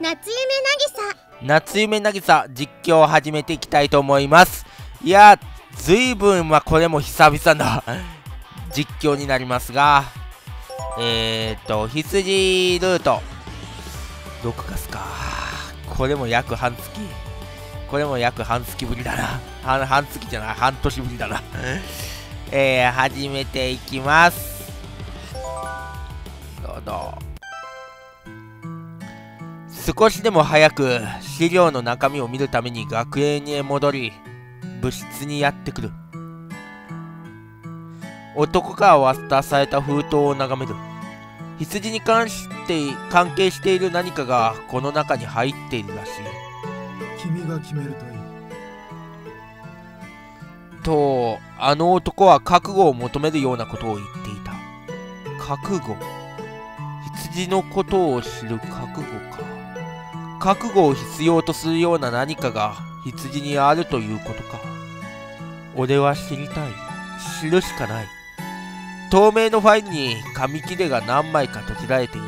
夏夢夏夢なぎさ実況を始めていきたいと思います。いやずいぶんまあこれも久々な 実況になりますがえっ、と羊ルート。6月か？これも約半月。これも約半月ぶりだな。半半月じゃない半年ぶりだな。えー、始めていきます。どうぞ。少しでも早く資料の中身を見るために学園へ戻り部室にやってくる。男から渡された封筒を眺める。羊に関して関係している何かがこの中に入っているらしい。君が決めるといい。とあの男は覚悟を求めるようなことを言っていた。覚悟。羊のことを知る覚悟か覚悟を必要とするような何かが羊にあるということか。俺は知りたい。知るしかない。透明のファイルに紙切れが何枚か閉じられている。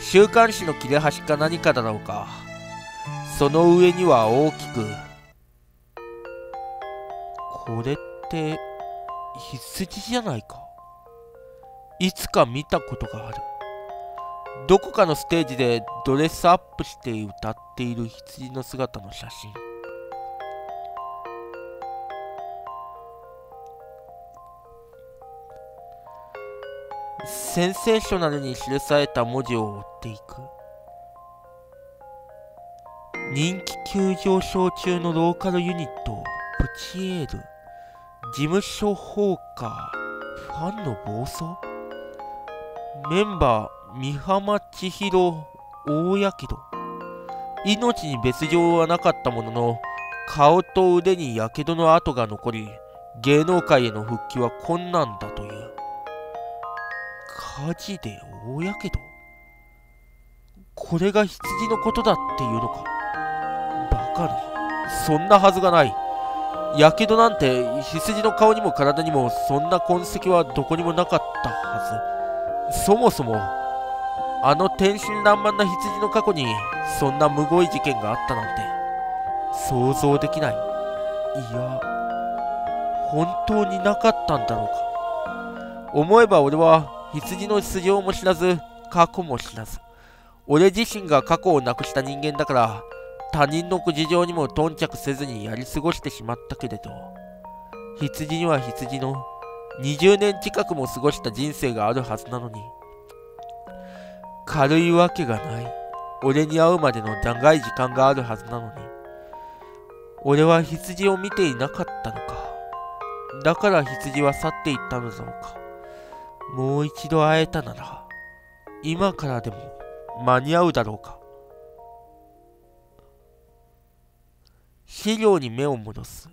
週刊誌の切れ端か何かだろうか。その上には大きくこれって羊じゃないか。いつか見たことがある。どこかのステージでドレスアップして歌っている羊の姿の写真。センセーショナルに記された文字を追っていく。人気急上昇中のローカルユニットプチエール。事務所放火。ファンの暴走？メンバー三浜千尋大やけど。命に別状はなかったものの顔と腕にやけどの跡が残り芸能界への復帰は困難だという。火事で大やけど。これが羊のことだっていうのか。バカな。そんなはずがない。やけどなんて羊の顔にも体にもそんな痕跡はどこにもなかったはず。そもそもあの天真爛漫な羊の過去にそんなむごい事件があったなんて想像できないいや本当になかったんだろうか思えば俺は羊の素性も知らず、過去も知らず。俺自身が過去をなくした人間だから、他人の事情にも頓着せずにやり過ごしてしまったけれど、羊には羊の20年近くも過ごした人生があるはずなのに、軽いわけがない。俺に会うまでの長い時間があるはずなのに、俺は羊を見ていなかったのか。だから羊は去っていったのだろうか。もう一度会えたなら、今からでも間に合うだろうか。資料に目を戻す。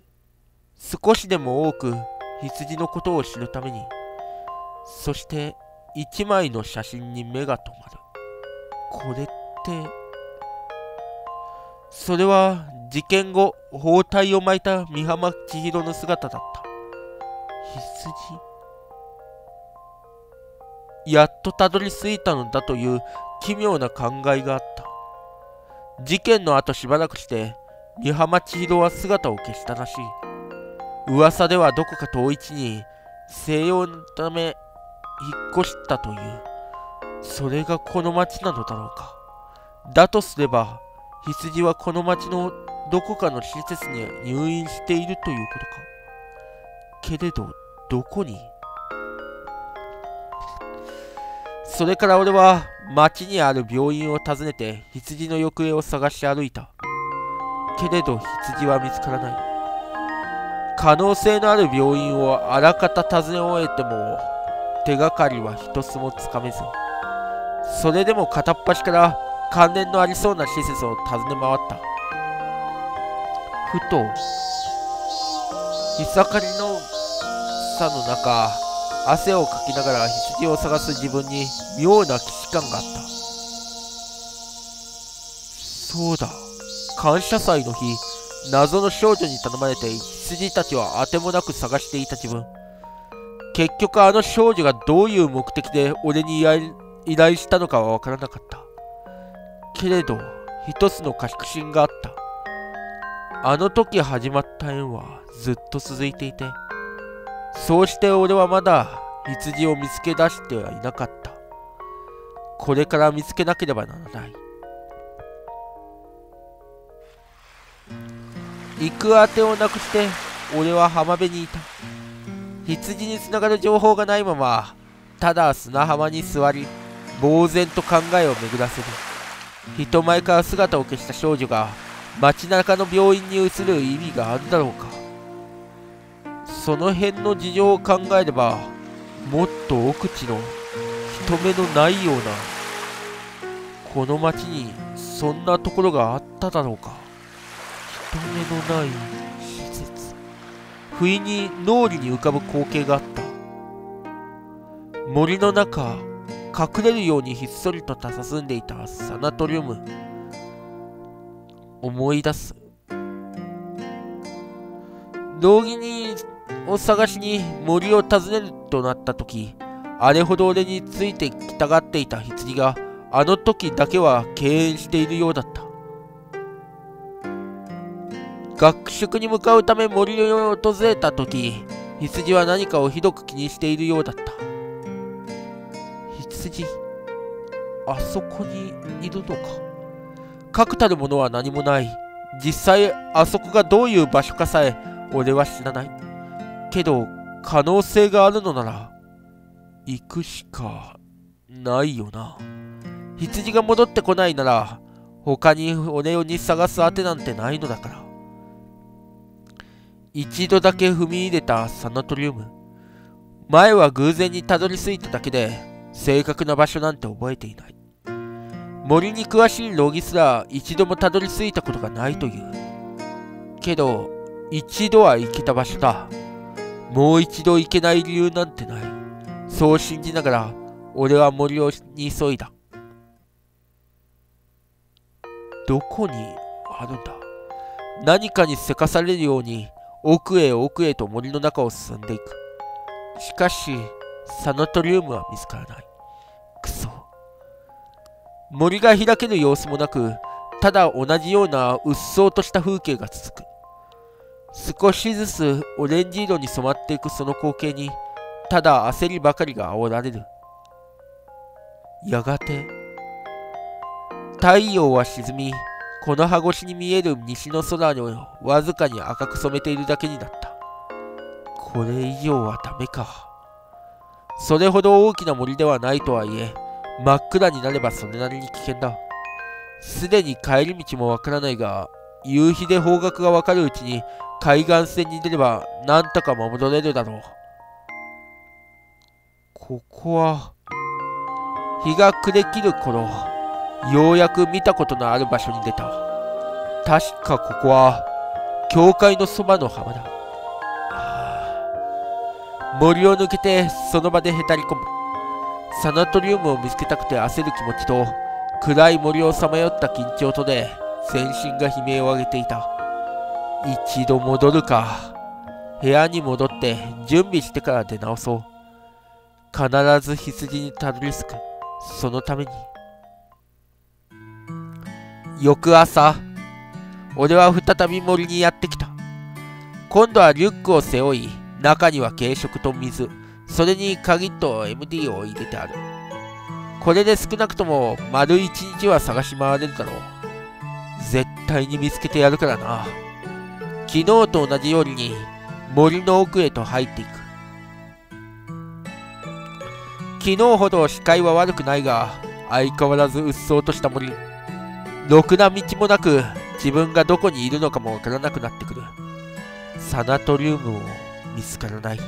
少しでも多く羊のことを知るために、そして一枚の写真に目が止まる。これって、それは事件後、包帯を巻いた美浜千尋の姿だった。羊？やっとたどり着いたのだという奇妙な考えがあった。事件の後しばらくして、美浜千尋は姿を消したらしい。噂ではどこか遠い地に西洋のため引っ越したという。それがこの町なのだろうか。だとすれば、羊はこの町のどこかの施設に入院しているということか。けれど、どこに？それから俺は町にある病院を訪ねて羊の行方を探し歩いた。けれど羊は見つからない。可能性のある病院をあらかた訪ね終えても手がかりは一つもつかめず。それでも片っ端から関連のありそうな施設を訪ね回った。ふと、日盛りの草の中、汗をかきながら羊を探す自分に妙な既視感があった。そうだ。感謝祭の日、謎の少女に頼まれて羊たちをあてもなく探していた自分。結局あの少女がどういう目的で俺に依頼したのかはわからなかった。けれど一つの確信があったあの時始まった縁はずっと続いていてそうして俺はまだ羊を見つけ出してはいなかったこれから見つけなければならない行くあてをなくして俺は浜辺にいた。羊につながる情報がないままただ砂浜に座り呆然と考えを巡らせる。人前から姿を消した少女が街中の病院に移る意味があるだろうか。その辺の事情を考えればもっと奥地の人目のないようなこの町にそんなところがあっただろうか。人目のない施設。不意に脳裏に浮かぶ光景があった。森の中隠れるようにひっそりと佇んでいたサナトリウム。思い出す。道着にを探しに森を訪ねるとなった時あれほど俺についてきたがっていた羊があの時だけは敬遠しているようだった。学宿に向かうため森を訪れた時羊は何かをひどく気にしているようだった。羊あそこにいるのか。確たるものは何もない。実際あそこがどういう場所かさえ俺は知らない。けど可能性があるのなら行くしかないよな。羊が戻ってこないなら他に俺に探す当てなんてないのだから。一度だけ踏み入れたサナトリウム前は偶然にたどり着いただけで正確な場所なんて覚えていない。森に詳しいロギすら一度もたどり着いたことがないという。けど一度は行けた場所だ。もう一度行けない理由なんてない。そう信じながら俺は森をに急いだ。どこにあるんだ。何かにせかされるように奥へ奥へと森の中を進んでいく。しかしサナトリウムは見つからない。くそ森が開ける様子もなくただ同じようなうっそうとした風景が続く。少しずつオレンジ色に染まっていくその光景にただ焦りばかりが煽られる。やがて太陽は沈みこの葉越しに見える西の空をわずかに赤く染めているだけになった。これ以上はダメか。それほど大きな森ではないとはいえ真っ暗になればそれなりに危険だ。すでに帰り道もわからないが夕日で方角がわかるうちに海岸線に出ればなんとか戻れるだろう。ここは日が暮れきる頃。ようやく見たことのある場所に出た。確かここは教会のそばの浜だ。森を抜けてその場でへたり込む。サナトリウムを見つけたくて焦る気持ちと暗い森をさまよった緊張とで全身が悲鳴を上げていた。一度戻るか。部屋に戻って準備してから出直そう。必ず羊にたどり着く。そのために。翌朝俺は再び森にやってきた。今度はリュックを背負い中には軽食と水それに鍵と MD を入れてある。これで少なくとも丸一日は探し回れるだろう。絶対に見つけてやるからな。昨日と同じように森の奥へと入っていく。昨日ほど視界は悪くないが相変わらずうっそうとした森。ろくな道もなく自分がどこにいるのかもわからなくなってくる。サナトリウムも見つからない。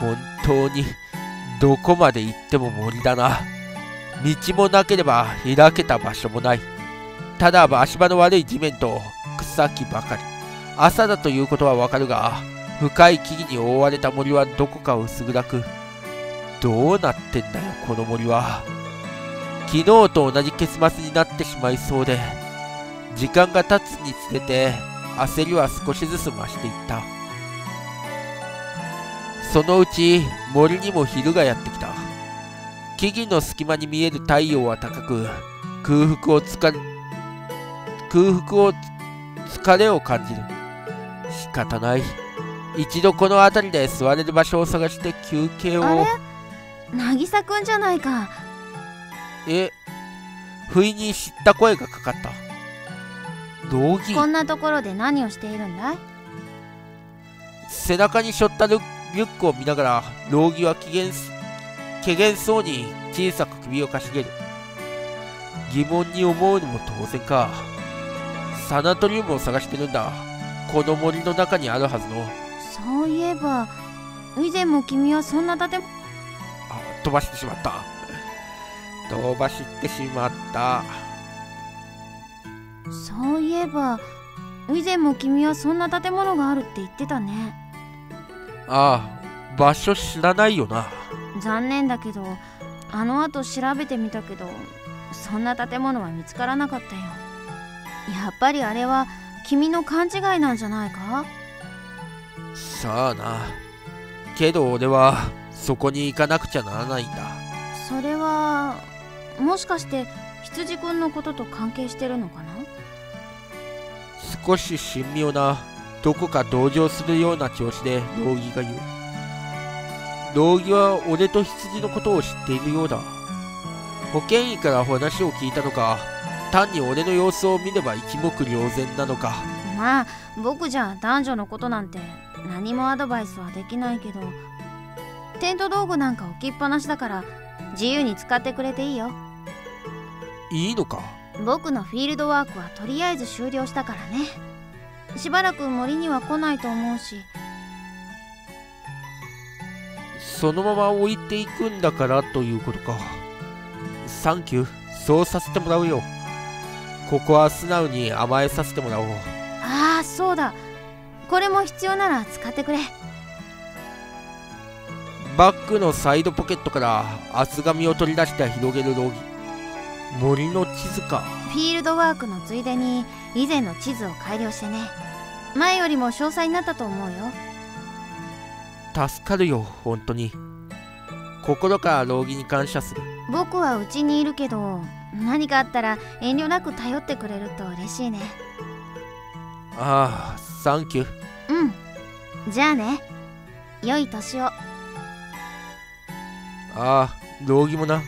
本当にどこまで行っても森だな。道もなければ開けた場所もない。ただ足場の悪い地面と草木ばかり。朝だということはわかるが深い木々に覆われた森はどこか薄暗く。どうなってんだよこの森は。昨日と同じ結末になってしまいそうで時間が経つにつれて焦りは少しずつ増していった。そのうち森にも昼がやってきた。木々の隙間に見える太陽は高く空腹をつか空腹を疲れを感じる。仕方ない。一度この辺りで座れる場所を探して休憩を。あれ？渚くんじゃないか。え不意に知った声がかかった。道着。こんなところで何をしているんだい？背中に背負ったリュックを見ながら道着は機嫌す怪げそうに小さく首をかしげる。疑問に思うのも当然か。サナトリウムを探してるんだ。この森の中にあるはずの。そういえば以前も君はそんな建物あ飛ばしてしまった飛ばしてしまった。そういえば以前も君はそんな建物があるって言ってたね。ああ場所知らないよな。残念だけどあの後調べてみたけどそんな建物は見つからなかったよ。やっぱりあれは君の勘違いなんじゃないか？さあな。けど俺はそこに行かなくちゃならないんだ。それはもしかして羊くんのことと関係してるのかな？少し神妙などこか同情するような調子で道着が言う。道着は俺と羊のことを知っているようだ。保健医から話を聞いたのか単に俺の様子を見れば一目瞭然なのか。まあ僕じゃ男女のことなんて何もアドバイスはできないけどテント道具なんか置きっぱなしだから自由に使ってくれていいよ。いいのか？僕のフィールドワークはとりあえず終了したからね。しばらく森には来ないと思うし。そのまま置いていくんだからということか。サンキュー。そうさせてもらうよ。ここは素直に甘えさせてもらおう。ああそうだ。これも必要なら使ってくれバッグのサイドポケットから厚紙を取り出して広げる道着森の地図か。フィールドワークのついでに以前の地図を改良してね。前よりも詳細になったと思うよ。助かるよ本当に。心から道着に感謝する。僕はうちにいるけど何かあったら遠慮なく頼ってくれると嬉しいね。ああサンキュー。うん。じゃあね。良い年をああ道着もな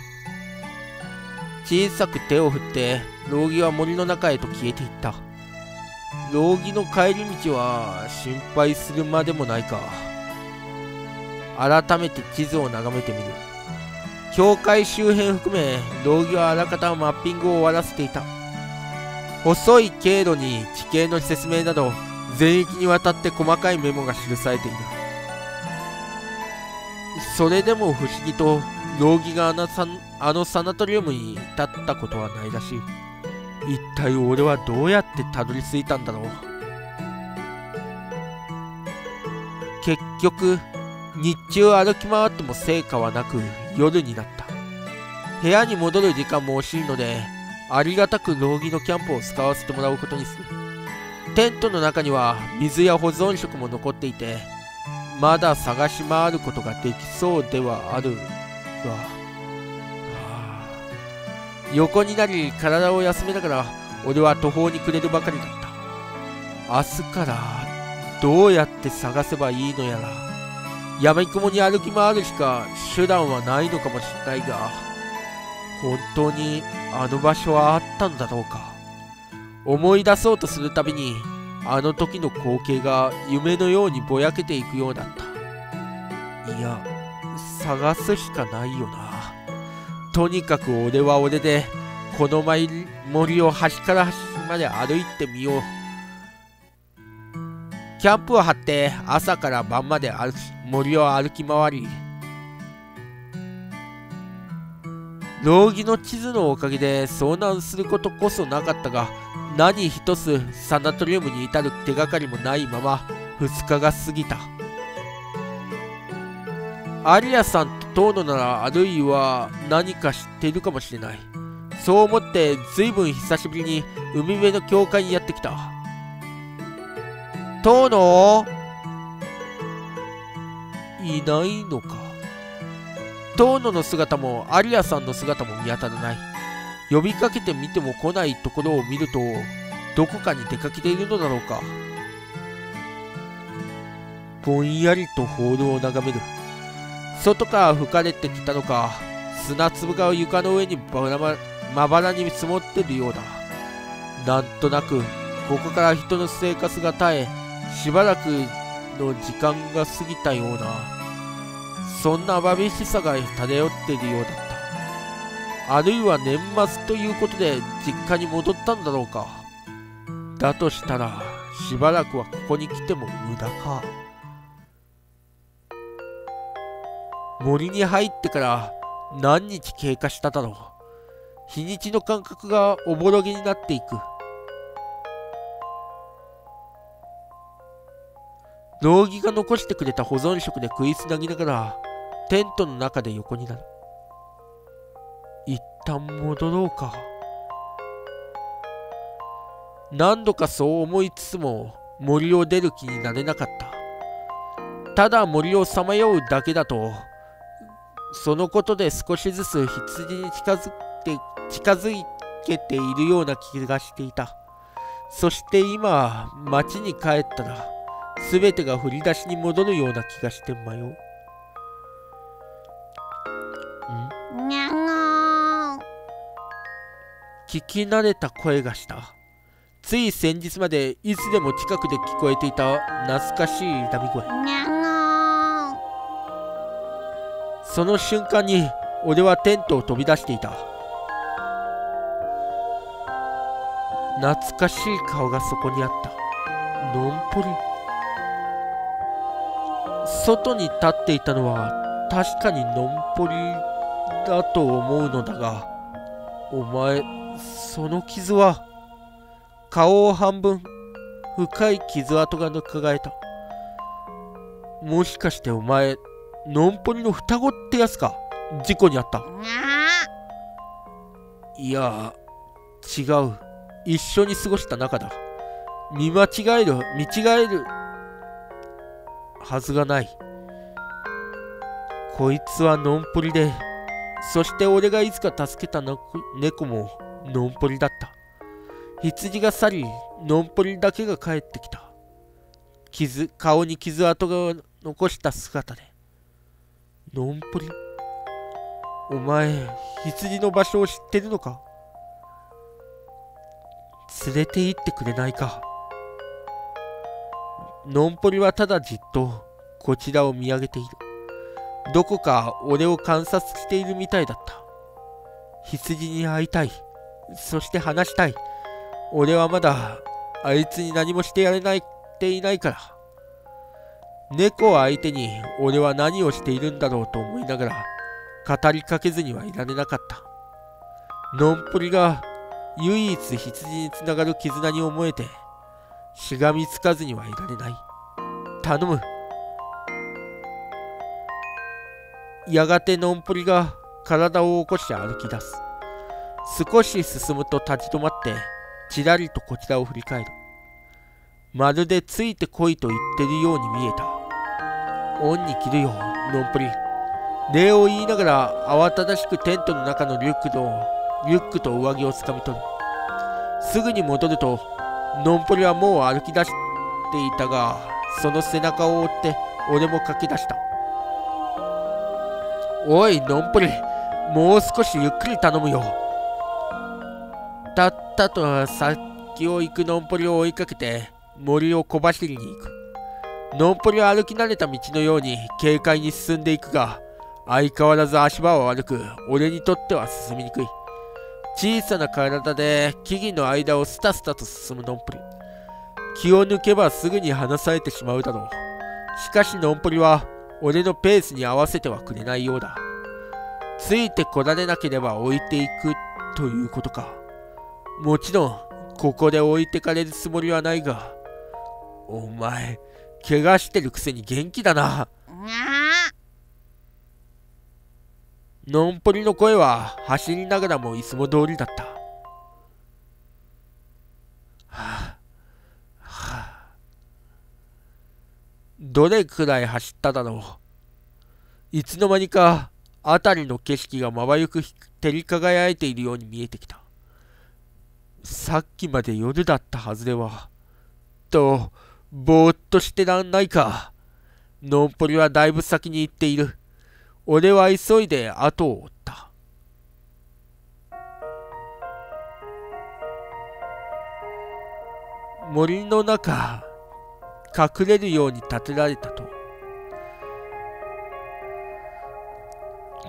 小さく手を振って道着は森の中へと消えていった道着の帰り道は心配するまでもないか改めて地図を眺めてみる境界周辺含め道着はあらかたマッピングを終わらせていた細い経路に地形の説明など全域にわたって細かいメモが記されているそれでも不思議と道着があのサあのサナトリウムに至ったことはないらしい。一体俺はどうやってたどり着いたんだろう。結局日中歩き回っても成果はなく夜になった。部屋に戻る時間も惜しいのでありがたく道着のキャンプを使わせてもらうことにする。テントの中には水や保存食も残っていてまだ探し回ることができそうではあるが、はあ。横になり体を休めながら俺は途方に暮れるばかりだった。明日からどうやって探せばいいのやら。やみくもに歩き回るしか手段はないのかもしれないが。本当にあの場所はあったんだろうか。思い出そうとするたびにあの時の光景が夢のようにぼやけていくようだった。いや探すしかないよな。とにかく俺は俺でこの森を端から端まで歩いてみよう。キャンプを張って朝から晩まで森を歩き回り道着の地図のおかげで遭難することこそなかったが何一つサナトリウムに至る手がかりもないまま2日が過ぎた。アリアさんと遠野ならあるいは何か知っているかもしれない。そう思って随分久しぶりに海辺の教会にやってきた。遠野いないのか。遠野の姿もアリアさんの姿も見当たらない。呼びかけてみても来ないところを見るとどこかに出かけているのだろうか。ぼんやりとホールを眺める。外から吹かれてきたのか砂粒が床の上にばらままばらに積もってるようだ。なんとなくここから人の生活が絶えしばらくの時間が過ぎたような。そんなわしさが漂っているようだ。あるいは年末ということで実家に戻ったんだろうか。だとしたらしばらくはここに来ても無駄か。森に入ってから何日経過しただろう。日にちの感覚がおぼろげになっていく。道着が残してくれた保存食で食いつなぎながらテントの中で横になる。旦戻ろうか。何度かそう思いつつも森を出る気になれなかった。ただ森をさまようだけだとそのことで少しずつ羊に近づって近づけているような気がしていた。そして今町に帰ったら全てが振り出しに戻るような気がして迷う。に聞き慣れた声がした。つい先日までいつでも近くで聞こえていた。懐かしい痛み声。その瞬間に俺はテントを飛び出していた。懐かしい顔がそこにあった。のんぽり。外に立っていたのは確かにのんぽりだと思うのだがお前その傷は顔を半分深い傷跡が伺えた。もしかしてお前のんぽりの双子ってやつか？事故にあった。いや違う。一緒に過ごした仲だ。見間違える見違えるはずがない。こいつはのんぽりでそして俺がいつか助けた猫ものんぽりだった。羊が去りのんぽりだけが帰ってきた。傷顔に傷跡が残した姿で。のんぽりお前羊の場所を知ってるのか？連れて行ってくれないか？のんぽりはただじっとこちらを見上げている。どこか俺を観察しているみたいだった。羊に会いたい。そして話したい。俺はまだあいつに何もしてやれないっていないから。猫を相手に俺は何をしているんだろうと思いながら語りかけずにはいられなかった。のんぽりが唯一羊につながる絆に思えてしがみつかずにはいられない。頼む。やがてのんぽりが体を起こして歩き出す。少し進むと立ち止まってちらりとこちらを振り返る。まるでついてこいと言ってるように見えた。恩に着るよのんぽり。礼を言いながら慌ただしくテントの中のリュックとリュックと上着をつかみ取る。すぐに戻るとのんぽりはもう歩き出していたがその背中を追って俺も駆け出した。おいのんぽりもう少しゆっくり頼むよ。たったと先を行くのんぽりを追いかけて森を小走りに行く。のんぽりは歩き慣れた道のように軽快に進んでいくが相変わらず足場は悪く。俺にとっては進みにくい。小さな体で木々の間をスタスタと進むのんぽり。気を抜けばすぐに離されてしまうだろう。しかしのんぽりは俺のペースに合わせてはくれないようだ。ついてこられなければ置いていくということか。もちろんここで置いてかれるつもりはないがお前怪我してるくせに元気だなのんぽりの声は走りながらもいつも通りだった。はあ、はあ、どれくらい走っただろう。いつの間にか辺りの景色がまばゆく照り輝いているように見えてきた。さっきまで夜だったはずでは。と、ぼーっとしてらんないか。のんぽりはだいぶ先に行っている。俺は急いで後を追った。森の中、隠れるように建てられたと。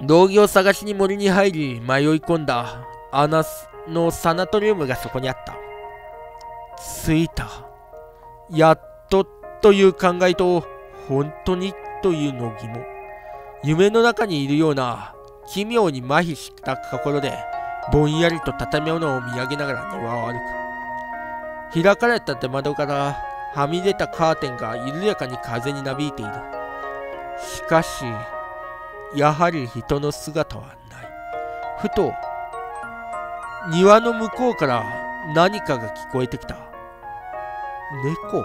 道着を探しに森に入り迷い込んだアナスのサナトリウムがそこにあった。着いた。やっとという考えと、本当にというの疑問。夢の中にいるような奇妙に麻痺した心で、ぼんやりと畳物を見上げながら庭を歩く。開かれた出窓からはみ出たカーテンが緩やかに風になびいている。しかし、やはり人の姿はない。ふと、庭の向こうから何かが聞こえてきた。猫？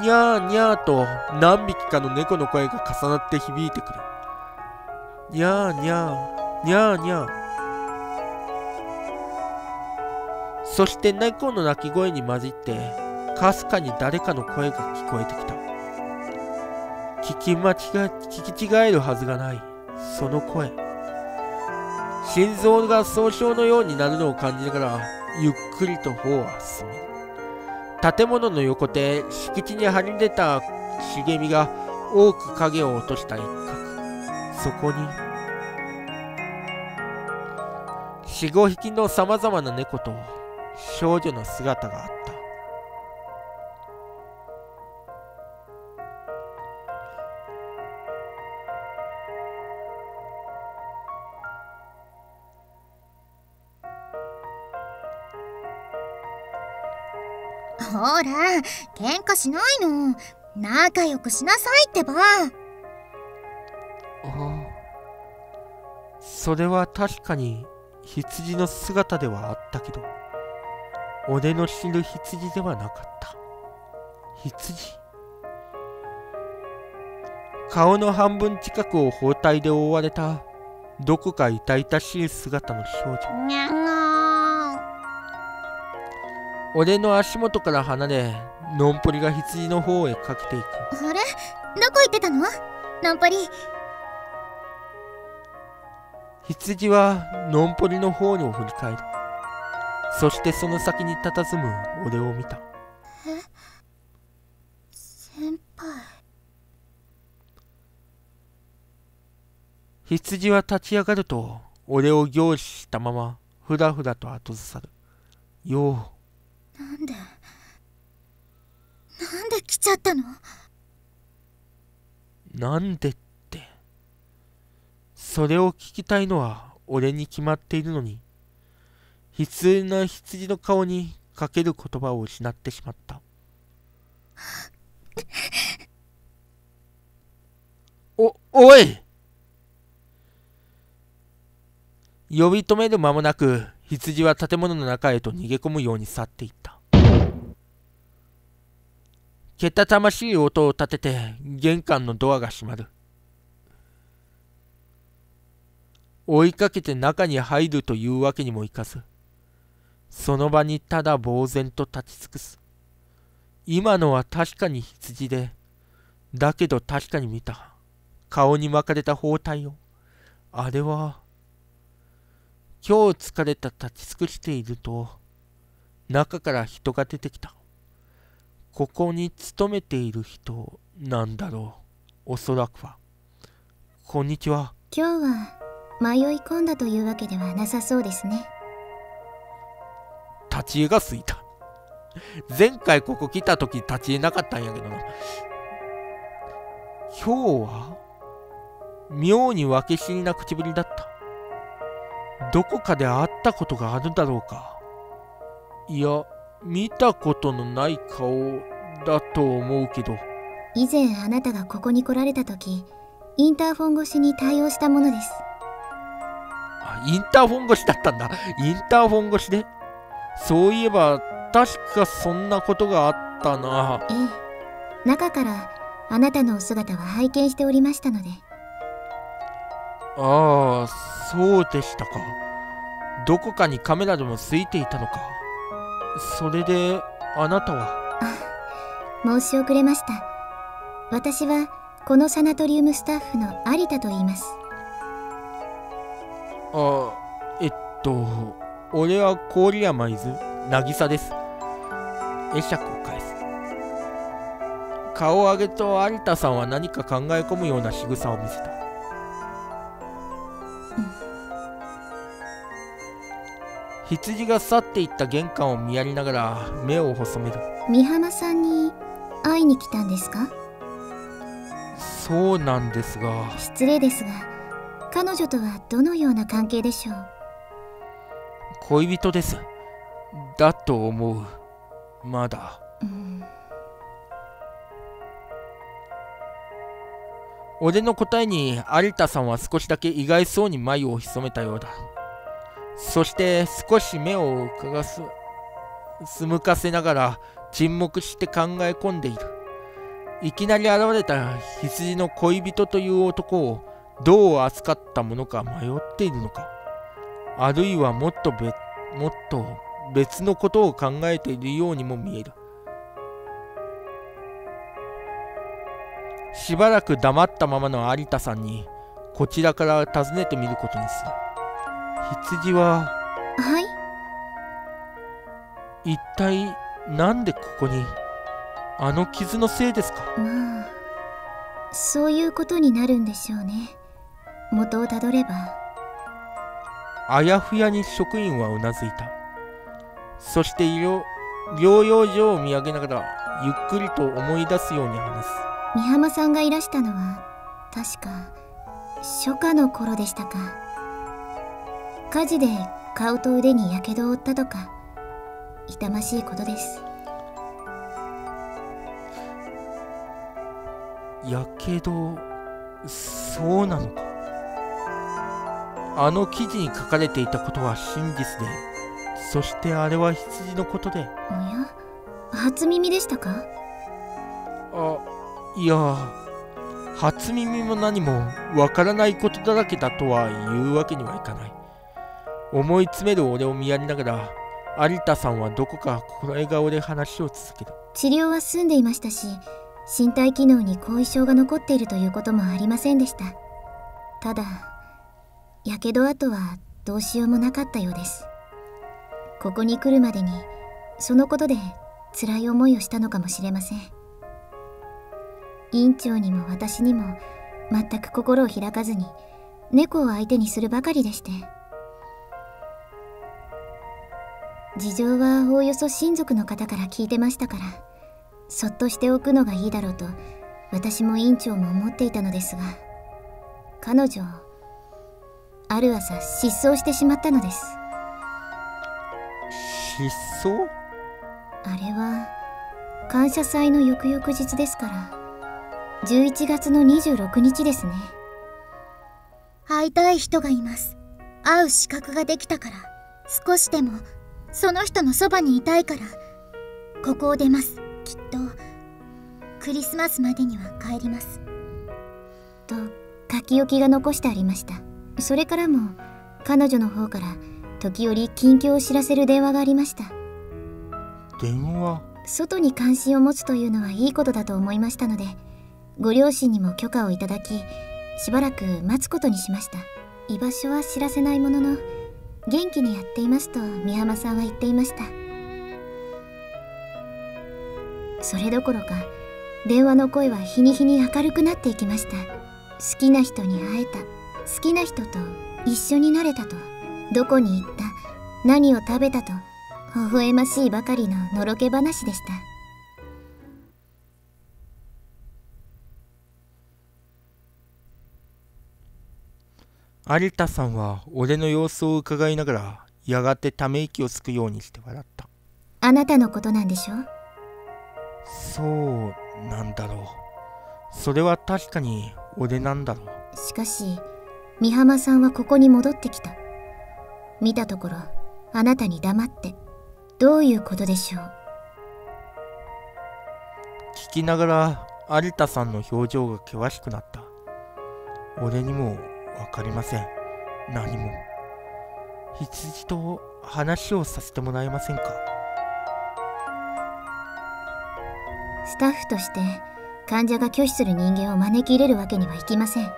にゃーにゃーと何匹かの猫の声が重なって響いてくる。にゃーにゃー、にゃーにゃー。そして猫の鳴き声に混じって、かすかに誰かの声が聞こえてきた。聞き間違え、聞き違えるはずがない。その声。心臓が総称のようになるのを感じながら、ゆっくりと方は進む。建物の横手、敷地に張り出た茂みが多く影を落とした一角。そこに、四五匹のさまざまな猫と少女の姿があった。ら、喧嘩しないの。仲良くしなさいってば。ああ。それは確かに羊の姿ではあったけど、俺の知る羊ではなかった。羊顔の半分近くを包帯で覆われた、どこか痛々しい姿の少女。俺の足元から離れのんぽりが羊の方へかけていく。あれ？どこ行ってたの？のんぽり。羊はのんぽりの方に振り返る。そしてその先に佇む俺を見た。え？先輩。羊は立ち上がると俺を凝視したままふらふらと後ずさる。ようなんでなんで来ちゃったの？なんでって。それを聞きたいのは俺に決まっているのに悲痛な羊の顔にかける言葉を失ってしまった。おおい！呼び止める間もなく羊は建物の中へと逃げ込むように去っていった。けたたましい音を立てて玄関のドアが閉まる。追いかけて中に入るというわけにもいかず、その場にただ呆然と立ち尽くす。今のは確かに羊で、だけど確かに見た。顔に巻かれた包帯を。あれは、今日疲れた立ち尽くしていると、中から人が出てきた。ここに勤めている人なんだろう。おそらくは。こんにちは。今日は迷い込んだというわけではなさそうですね。立ち絵がついた。前回ここ来た時立ち絵なかったんやけどな。今日は妙に分け知りな口ぶりだった。どこかで会ったことがあるだろうか？いや見たことのない顔だと思うけど。以前あなたがここに来られた時インターフォン越しに対応したものです。あインターフォン越しだったんだ。インターフォン越しでそういえば確かそんなことがあったな。ええ。中からあなたのお姿は拝見しておりましたので。ああそうでしたか？どこかにカメラでもついていたのか？それであなたは？申し遅れました。私はこのサナトリウムスタッフの有田と言います。あえっと俺は郡山伊豆渚です。会釈を返す。顔を上げと有田さんは何か考え込むような仕草を見せた羊が去っていった玄関を見やりながら目を細める。美浜さんに会いに来たんですか？そうなんですが。失礼ですが彼女とはどのような関係でしょう？恋人です。だと思う。まだ。うん。俺の答えに有田さんは少しだけ意外そうに眉を潜めたようだそして少し目をうかがすすむかせながら沈黙して考え込んでいる。いきなり現れた羊の恋人という男をどう扱ったものか迷っているのか。あるいはもっとべもっと別のことを考えているようにも見える。しばらく黙ったままの有田さんにこちらから尋ねてみることにする。羊ははい。一体なんでここにあの傷のせいですか？まあそういうことになるんでしょうね。元をたどれば。あやふやに職員はうなずいた。そして療療養所を見上げながらゆっくりと思い出すように話す。美浜さんがいらしたのは確か初夏の頃でしたか火事で顔と腕に火傷を負ったとか痛ましいことです。やけどそうなのか。あの記事に書かれていたことは真実でそしてあれは羊のことで。おや？初耳でしたか？あいや初耳も何もわからないことだらけだとは言うわけにはいかない思い詰める俺を見やりながら有田さんはどこか声顔で話を続ける治療は済んでいましたし身体機能に後遺症が残っているということもありませんでした。ただやけど跡はどうしようもなかったようです。ここに来るまでにそのことで辛い思いをしたのかもしれません。院長にも私にも全く心を開かずに猫を相手にするばかりでして。事情はおおよそ親族の方から聞いてましたからそっとしておくのがいいだろうと私も院長も思っていたのですが彼女ある朝失踪してしまったのです。失踪？あれは感謝祭の翌々日ですから11月の26日ですね。会いたい人がいます。会う資格ができたから少しでもその人のそばにいたいから。ここを出ます。きっと。クリスマスまでには帰ります。と書き置きが残してありました。それからも彼女の方から時折近況を知らせる電話がありました。電話？外に関心を持つというのはいいことだと思いましたのでご両親にも許可をいただきしばらく待つことにしました。居場所は知らせないものの元気にやっていますと美浜さんは言っていました。それどころか電話の声は日に日に明るくなっていきました。好きな人に会えた。好きな人と一緒になれたと。どこに行った。何を食べたと。微笑ましいばかりののろけ話でした。有田さんは俺の様子を伺いながらやがてため息をつくようにして笑った。あなたのことなんでしょそうなんだろう。それは確かに俺なんだろう。しかし美浜さんはここに戻ってきた。見たところあなたに黙って。どういうことでしょう？聞きながら有田さんの表情が険しくなった。俺にもわかりません。何も。羊と話をさせてもらえませんか？スタッフとして患者が拒否する人間を招き入れるわけにはいきません。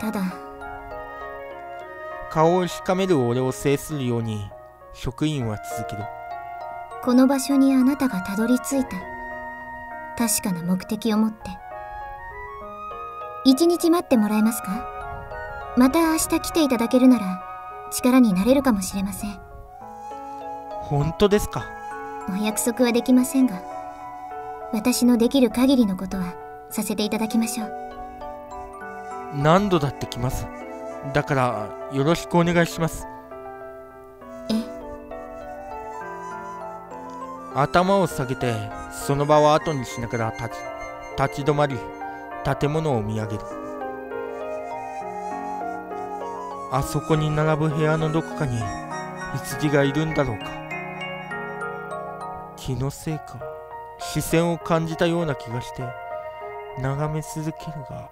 ただ顔をしかめる俺を制するように職員は続ける。この場所にあなたがたどり着いた。確かな目的を持って。一日待ってもらえますか？また明日来ていただけるなら力になれるかもしれません。本当ですか？お約束はできませんが私のできる限りのことはさせていただきましょう。何度だって来ます？だからよろしくお願いします。え？頭を下げてその場を後にしながら立ち立ち止まり建物を見上げるあそこに並ぶ部屋のどこかに羊がいるんだろうか。気のせいか視線を感じたような気がして眺め続けるが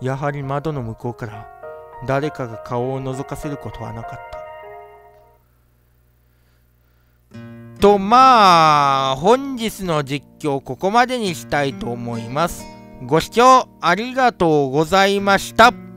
やはり窓の向こうから誰かが顔を覗かせることはなかった。とまあ本日の実況ここまでにしたいと思います。ご視聴ありがとうございました。